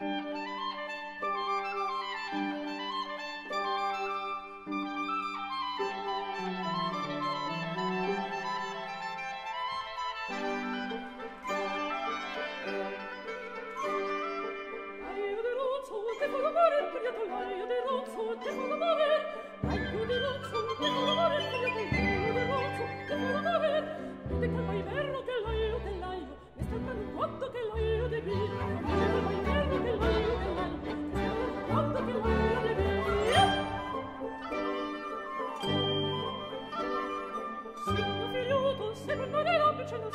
ai vedero sotto quando vare ti voglio dire ai potto che l'olio devi che l'olio devi se veludo se veludo se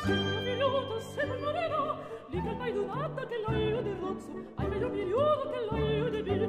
che l'olio del roxo hai meglio il liodo che l'olio de lilio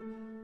Música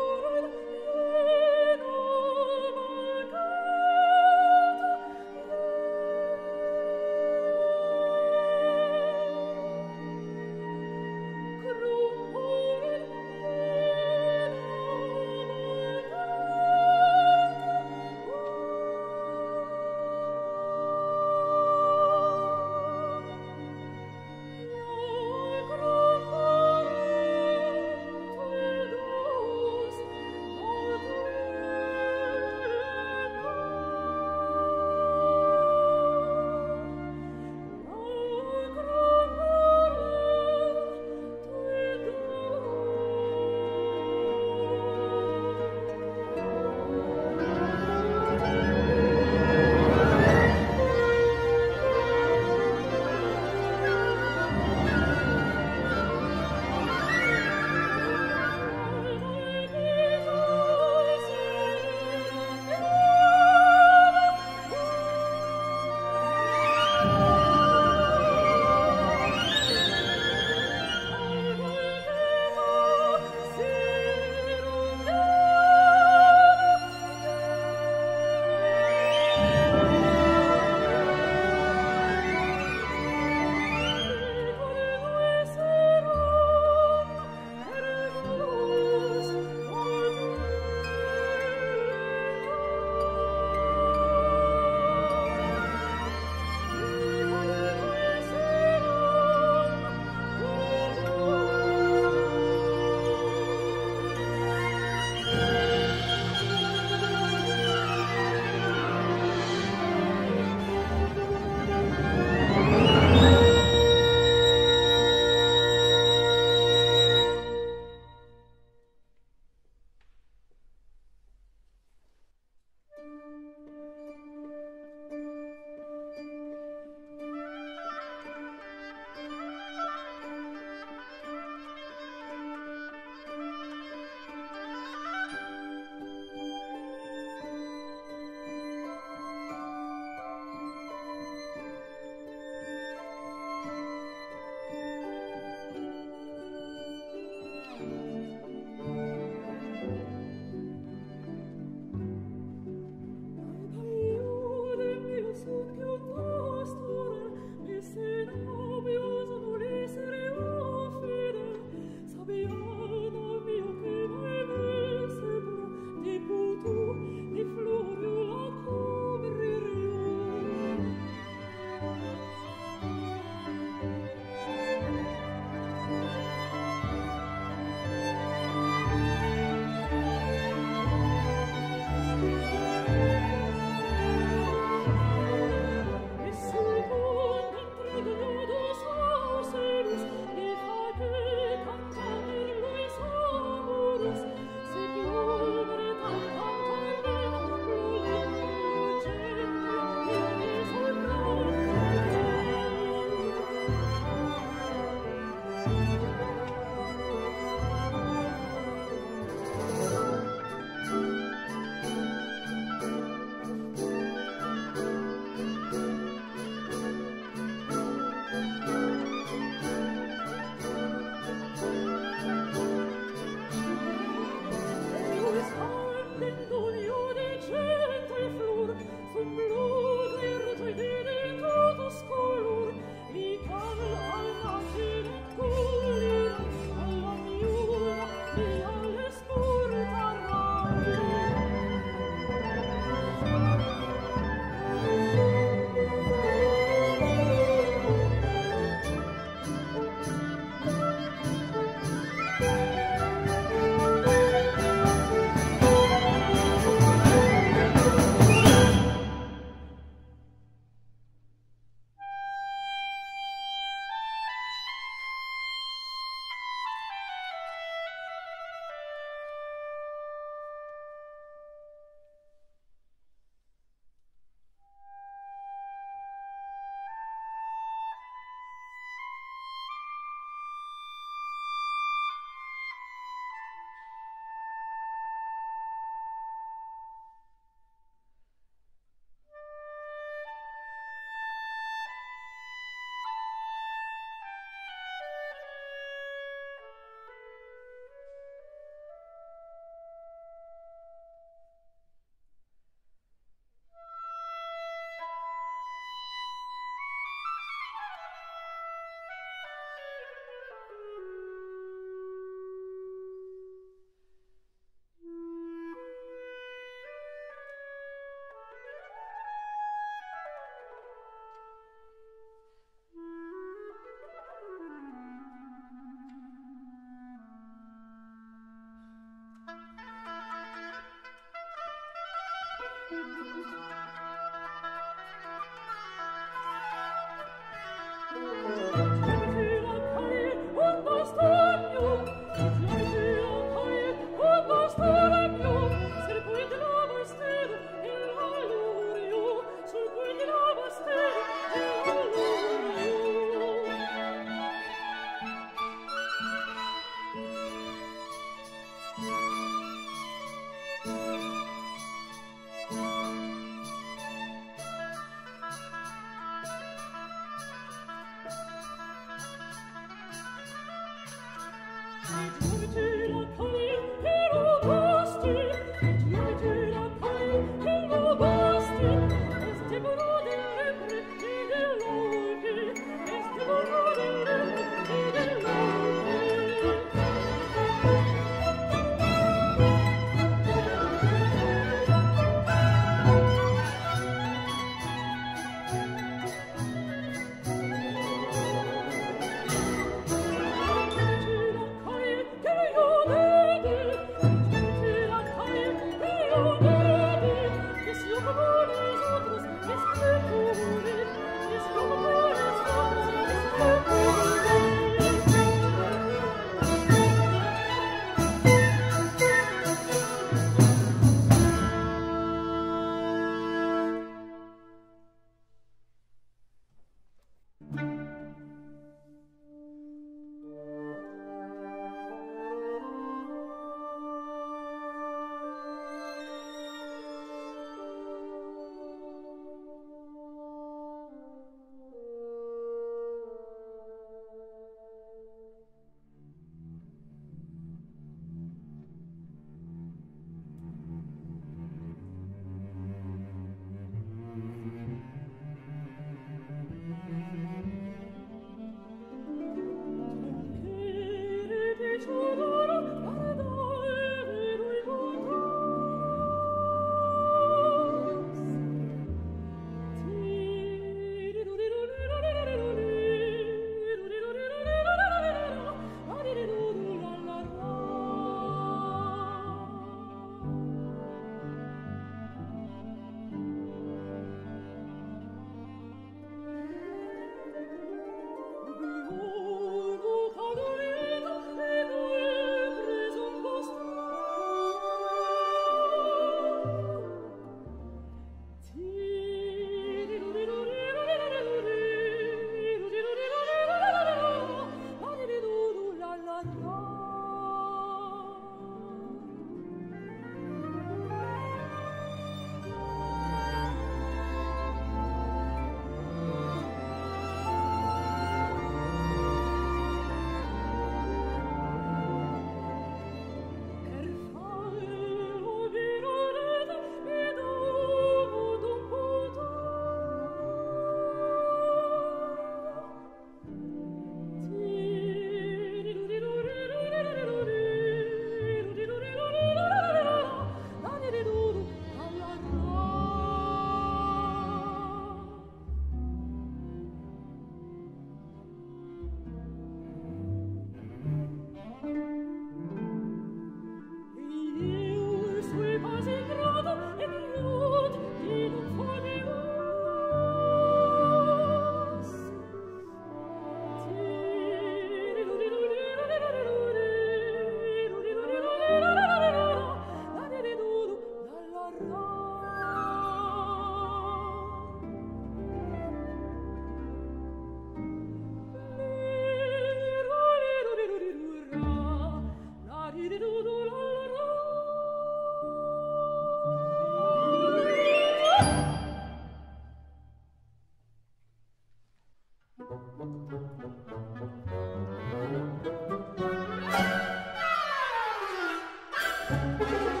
Música